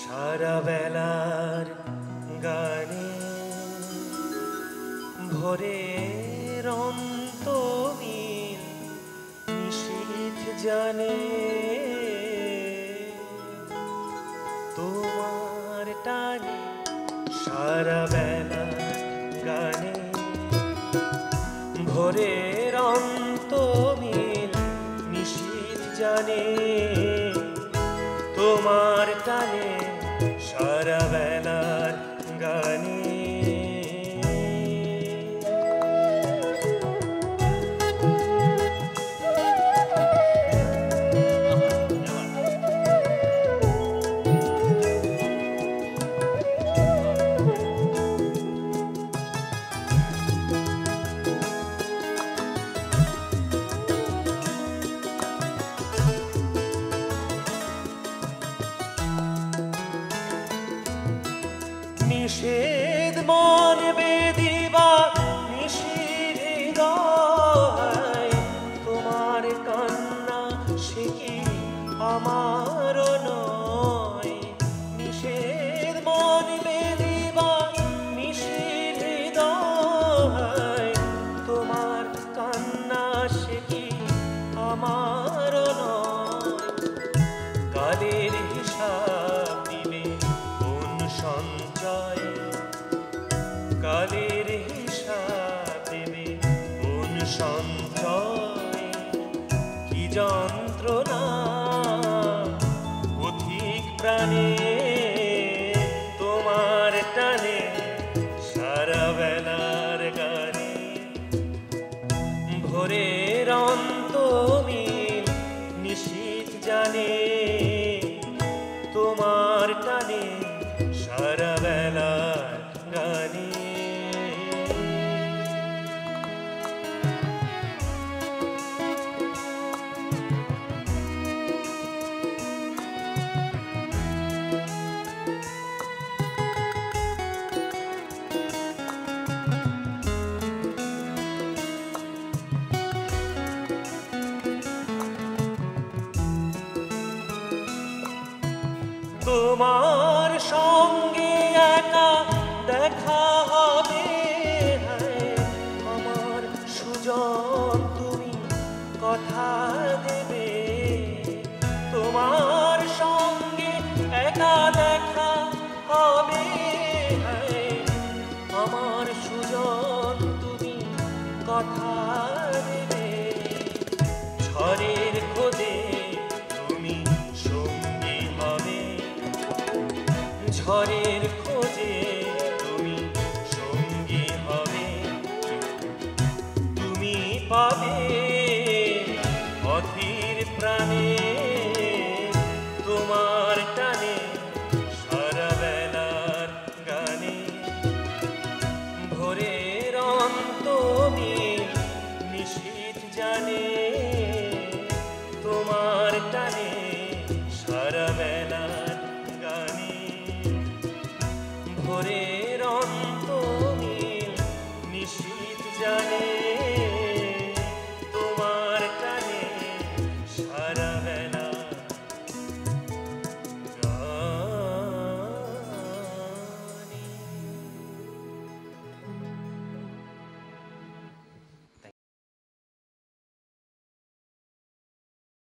সারা বেলার গানে ভোরের অন্তমিল নিশীথ জানে। তোমার টানে সারা বেলার গানে ভোরের অন্তমিল নিশীথ জানে। তোমার টানে সারা নিষেধ মন বেদিবা নিষিদ্ধ হৃদয়। তোমার কান্না সে কি আমার নয়? নিষেধ হৃদয়। তোমার কান্না আমার নয়? কালের সঞ্চয় কি যন্ত্রণা তোমার সঙ্গে একা দেখা হবে আমার সুজন তুমি কথা করে